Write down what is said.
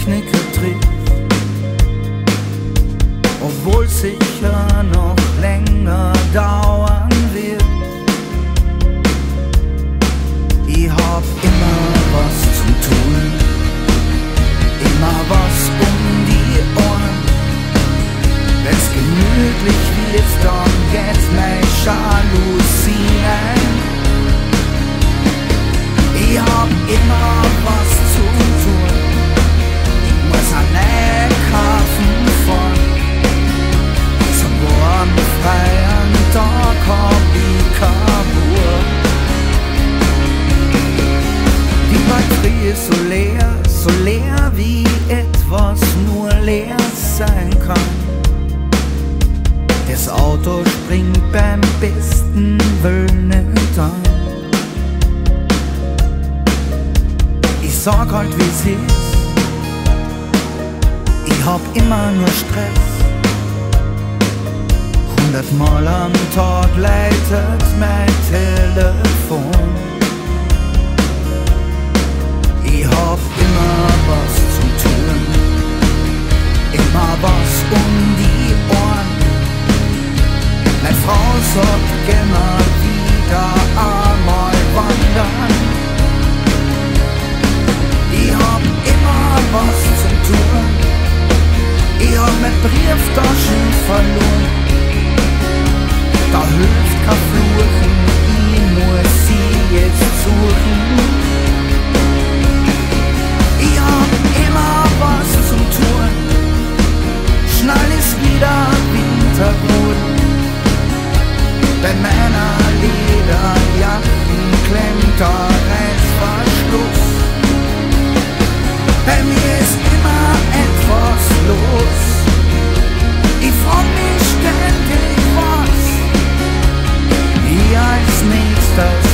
Techniker trifft, obwohl sicher noch länger dauern wird. Ich hab immer was zu tun, immer was um die Ohren. Wenn's gemütlich wird, dann geht's mir schalusieren. Etwas nur leer sein kann. Das Auto springt beim besten Willen nicht an. Ich sag halt wie's ist, ich hab immer nur Stress. Hundertmal am Tag leitet mein Telefon. Sagt immer wieder einmal wandern. Ich hab immer was zu tun, ich hab meine Brieftaschen verloren. Da hilft kein Fluchen, klemmt der Reißverschluss. Bei mir ist immer etwas los. Ich frag mich ständig was, wie als nächstes